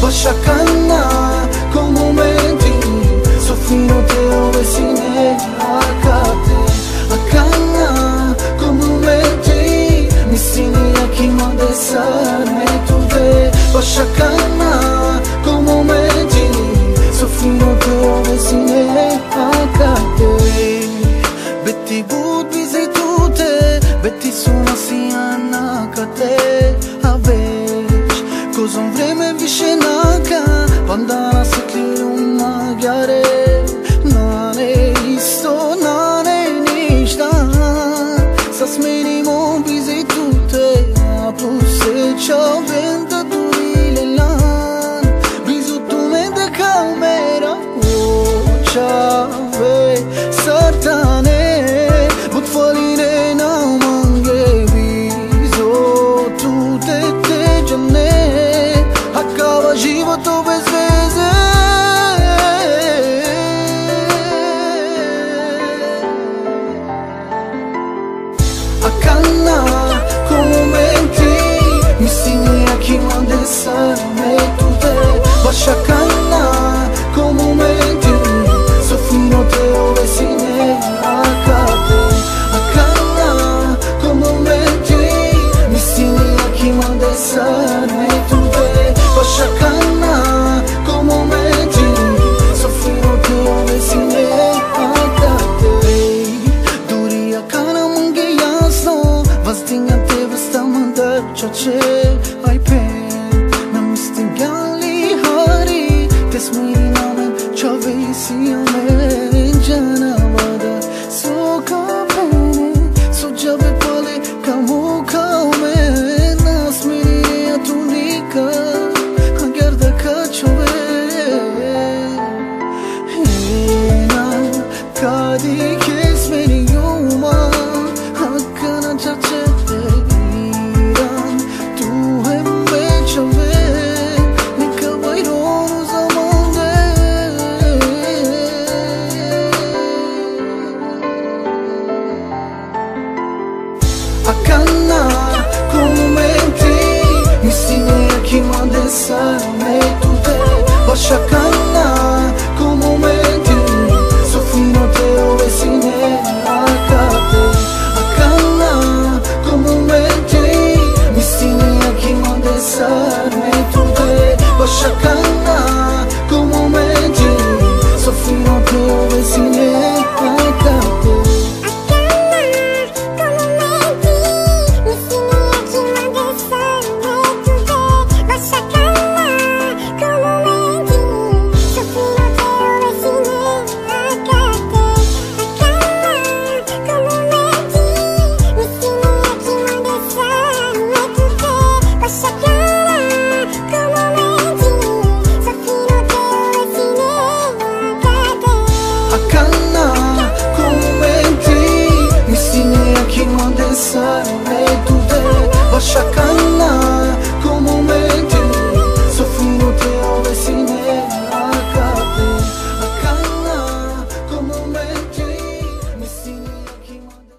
Bashakana con momenti Soffino te ove si akate Akana con momenti Mi sini a chi mande sarme tu ve Ondan Bashakana como mente Sofino te ovesine akate Akana como mente Misini aqui mande sarme tuve Bashakana como mente Sofino te ovesine akate Duri akana mungi yaso Vastinga te vasta mandar see you. Akana Comenti Insigne a chi ma me tu te Lascia canna Comenti Soffino te o esine Akate Akana Comenti Insigne a chi ma me tu te Lascia canna mă desărei tu de Vă șacanai